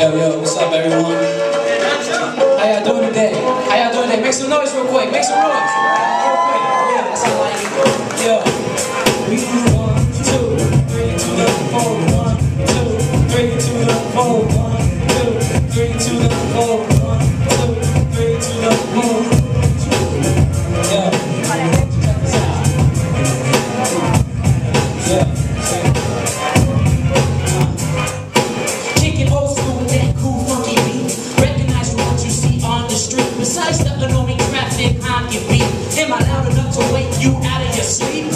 Yo, yo, what's up, everyone? How y'all doing today? How y'all doing today? Make some noise real quick. Make some noise. Real quick. Yeah, that's all I. street. Besides stepping on me traffic, I'm your beat. Am I loud enough to wake you out of your sleep?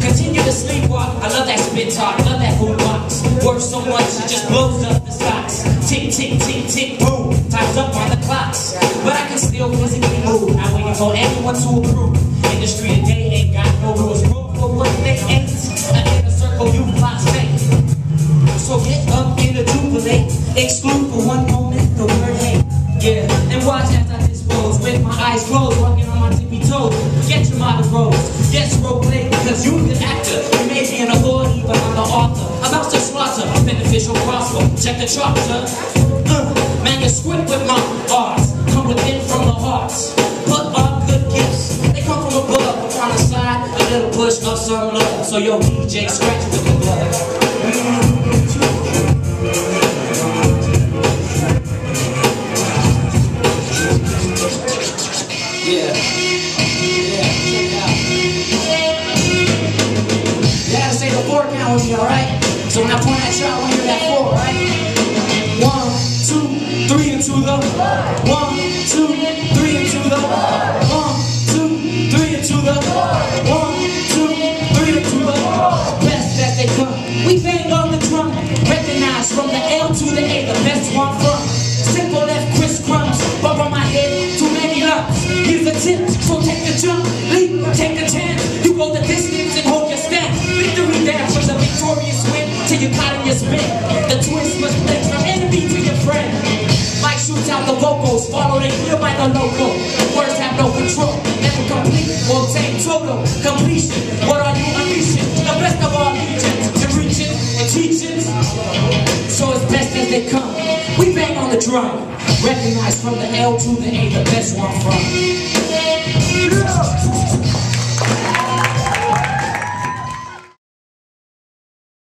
Continue to sleepwalk. I love that spit talk. Love that boom box. Work so much it just blows up the stocks. Tick tick tick tick boom. Time's up on the clocks. But I can still physically move. I'm waiting for anyone to approve. Industry today ain't got no rules. Room for what they ain't. An inner circle you fake. So get up in a jubilate, exclude for one moment the word hate. Yeah, and watch eyes closed, walking on my tippy toes. Get your model rose, yes, role play, because you the actor. You may be an authority, but I'm the author. About to slaughter, beneficial crossbow. Check the charter. Uh, manuscript with my arts, come within from the hearts. Put up good gifts, they come from above. I'm trying to slide a little push of some love. So yo, DJ, scratch with the blood. To the A, the best one from. Simple left crisscross, bump on my head, too many lumps. Here's the tip, so take the jump, leap, take the chance. You go the distance and hold your stance. Victory dance was a victorious win till you caught in your spin. The twist must play from enemy to your friend. Mike shoots out the vocals, follow they clear by the logo. Words have no control, never complete or obtain total completion. What drum. Recognize from the L to the A, the best one from.